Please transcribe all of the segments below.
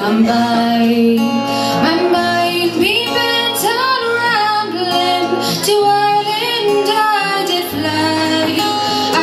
come by. My mind being turned rambling To Ireland I did fly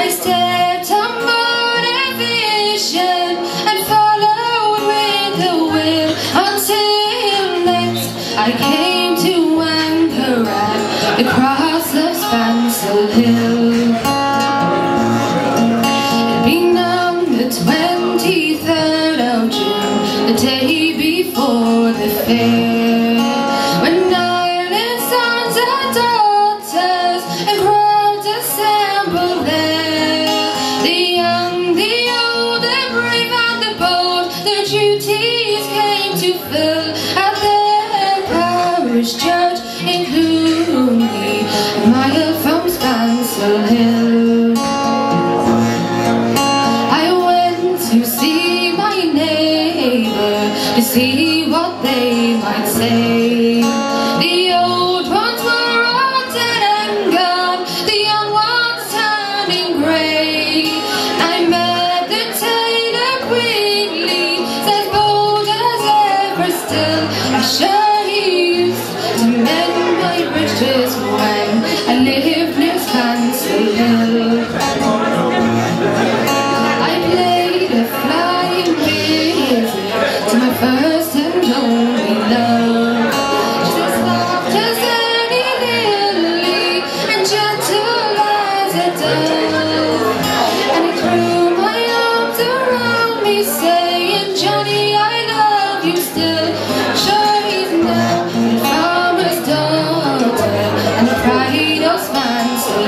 I stepped on board a vision And followed with the will Until next. I came to anchor at the cross of Spancill Hill When sons and daughters And crowds assemble The young, the old, the brave and the bold Their duties came to fill At church in Cluny A from I went to see my neighbor To see what they say.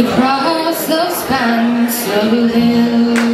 across the spans of a hill.